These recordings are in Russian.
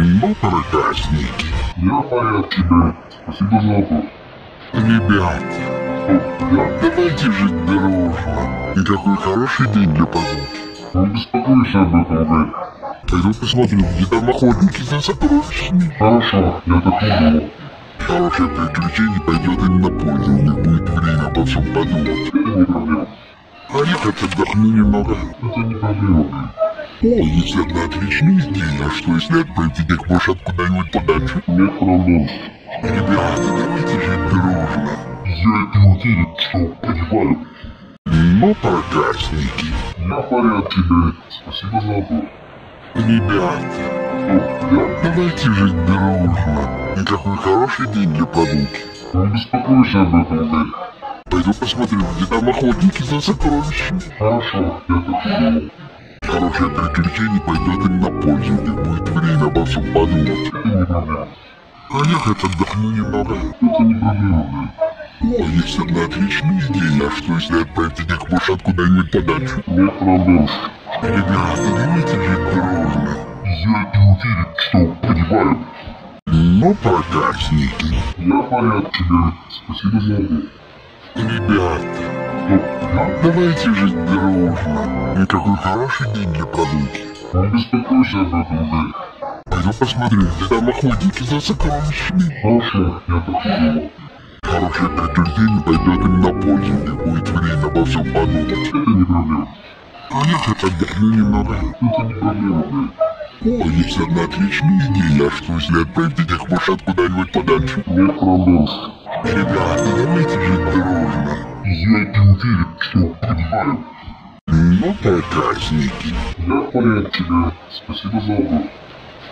Ну, проказники. Я в порядке, Бен. Спасибо за вопрос. Ребята, Что, я? давайте жить дружно. И какой хороший день для прогулки. Не беспокойся об этом, Бен. Пойду посмотрю, где там охотники за сокровищами. Хорошо, я так думал. Хорошее приключение пойдет им на пользу, у них будет время обо всем подумать. Это не проблема. Я хоть отдохну немного. Это не проблема, Бен. О, есть одна отличная идея. А что если отправить этих мышат куда-нибудь подальше? Нет проблем. Ребята, давайте жить дружно. Я не уверен, что понимаю. Ну, проказники. Я в порядке. Спасибо за вопрос. Ребята, Что, я? давайте жить дружно. И какой хороший день для прогулки. Не беспокойся об этом, Бен. Пойду посмотрю, где там охотники за сокровищами. Хорошо, я так. Хорошее приключение пойдет им на пользу, них будет время обо всем подумать. Это хоть отдохну немного. Это не проблема. О, есть одна отличная идея. А что если отправить этих мышат куда-нибудь подальше? Нет проблем. Ребята, давайте жить дружно. Я не уверен, что понимаю. Ну, проказники. Я в порядке. Спасибо за вопрос. Ребята? Давайте жить дружно. И какой хороший день для прогулки. Не беспокойся об этом, Бен. Пойду посмотрю, где там охотники за сокровищами. Хорошо, я так и думал. Хорошее приключение пойдет им на пользу, них будет время обо всем подумать. Это не проблема. Хоть отдохну немного. Это не проблема, Бен. О, есть одна отличная идея. Что если отправить этих мышат куда-нибудь подальше? Нет проблем. Ребята, давайте жить дружно. Я не уверен, что понимаю. Ну, проказники. Я в порядке. Спасибо за вопрос.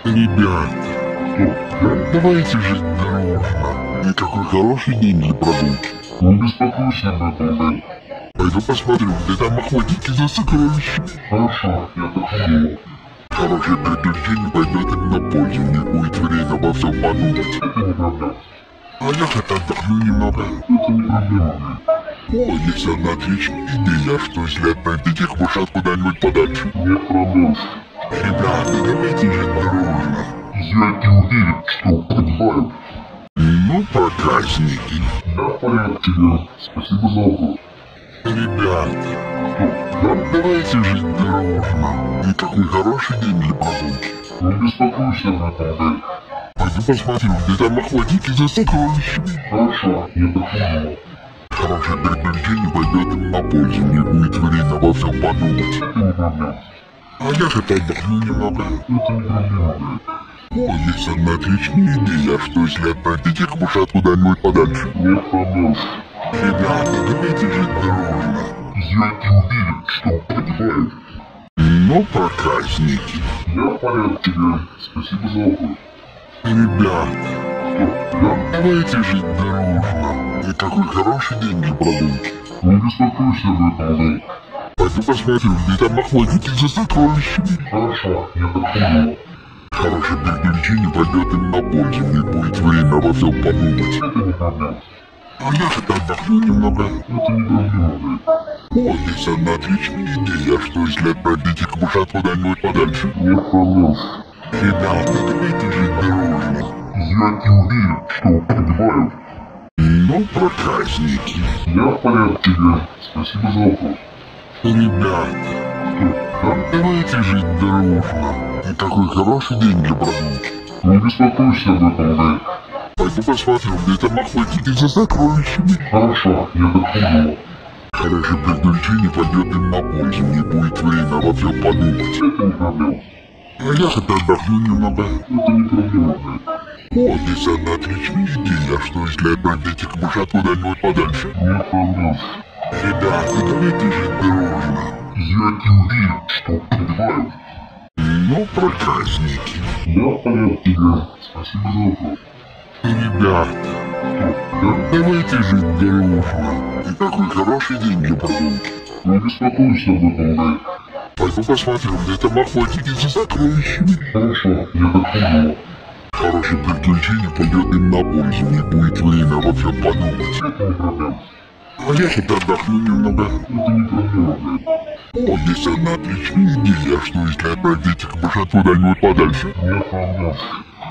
Ребята, Что, я? давайте жить дружно. И какой хороший день для прогулки. Не беспокойся об этом. Пойду посмотрю, где там охотники за сокровищами. Хорошо, я так думал. Хорошее приключение пойдет им на пользу, них будет время обо всем подумать. Это не проблема. А я хоть отдохну немного. Это не проблема. О, есть одна отличная идея. Что если отправить этих мышат куда-нибудь подальше? Нет проблем. Ребята, давайте жить дружно. Я не уверен, что понимаю. Ну, проказники. Я в порядке. Спасибо за вопрос. Ребята, Что, я? давайте жить дружно. И какой хороший день для прогулки. Не беспокойся об этом, Бен. Пойду посмотрю, где там охотники за сокровищами. Хорошо, я так Хорошее приключение пойдет им на пользу, них будет время обо всем подумать. Не. А я хоть отдохну немного. Не. О, есть одна отличная идея. А что если отправить этих мышат куда-нибудь подальше? Нет проблем. Ребята, давайте жить дружно. Я не уверен, что понимаю. Ну, проказники. Я в порядке. Спасибо за вопрос. Ребята? Давайте жить дружно. И какой хороший день для прогулки. Не беспокойся Бен. Пойду посмотрю, где там охотники за сокровищами. Хорошо, я так думал. Хорошее приключение пойдет им на пользу, них будет время обо всем подумать. Это не проблема. А я хоть отдохну немного. Это не проблема. О, есть одна отличная идея. А что если отправить этих мышат куда-нибудь подальше? Нет проблем. Ребята, давайте жить дружно. Я не уверен, что понимаю. Ну, проказники. Я в порядке, Бен. Спасибо за вопрос. Ребята, я? давайте жить дружно. И какой хороший день для прогулки. Не беспокойся об этом, Бен. Пойду посмотрю, где там охотники за сокровищами. Хорошо, я так думал. Хорошее приключение пойдет им на пользу, них будет время обо всем подумать. Это не проблема. А я хоть отдохну немного. Это не проблема. О, есть одна отличная идея. Что если отправить этих мышат куда-нибудь подальше? Нет проблем. Ребята, давайте жить дружно. Я не уверен, что понимаю. Ну, проказники. Я порядке, Бен. Спасибо за вопрос. Ребята, Что, давайте жить дружно. И какой хороший день для прогулки. Не беспокойся об этом, Бен. Пойду посмотрю, где там охотники за сокровищами. Хорошо, я думал. Хорошее приключение пойдет им на пользу, них будет время обо всем подумать. Это не проблема. А я хоть отдохну немного. Это не проблема. О, есть одна отличная идея, что если отправить этих мышат куда-нибудь подальше? Нет проблем.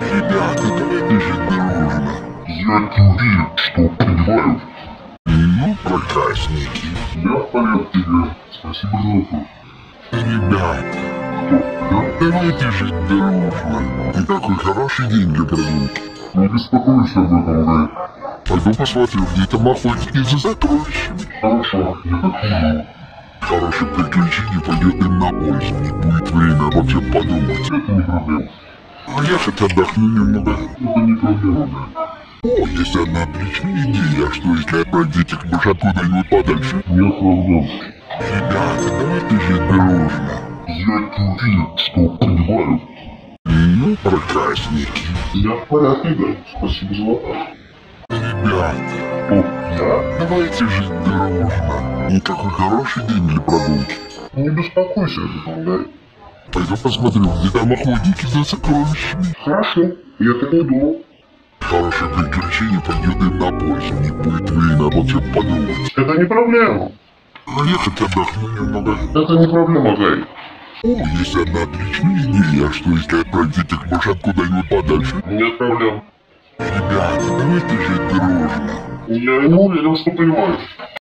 Ребята, давайте жить дружно. Я не уверен, что понимаю. Ну, прокрасненький. Я в порядке. Спасибо за вопрос. Ребята? Я? давайте жить дружно. И такой хороший день для прогулки. Не беспокойся об этом, Гай. Пойду посмотрю, где там охотники за сокровищами. Хорошо, я так понял. Хорошее приключение пойдет им на пользу. Не будет времени обо всем подумать. Это не проблема. А я хоть отдохну немного. Это не проблема. О, есть одна отличная идея, что если отправить этих мышат куда-нибудь подальше? Нет проблем. Ребята, дружно. Я не уверен, что понимаю. Ну, прокрасненький. Я в порядке, Гай. Спасибо за вопрос. Ребята, Кто? Я? давайте жить дружно. И какой хороший день для прогулки. Не беспокойся Гай. Пойду посмотрю, где там охотники за сокровищами. Хорошо, я так и думал. Хорошее приключение пойдет им на пользу. Не будет времени обо всем подумать. Это не проблема. А я хоть отдохну немного. Это не проблема, Гай. О, есть одна отличная идея, что если отправить этих мышат куда-нибудь подальше? Нет проблем. Ребята, давайте жить дружно. Я не уверен, что понимаю.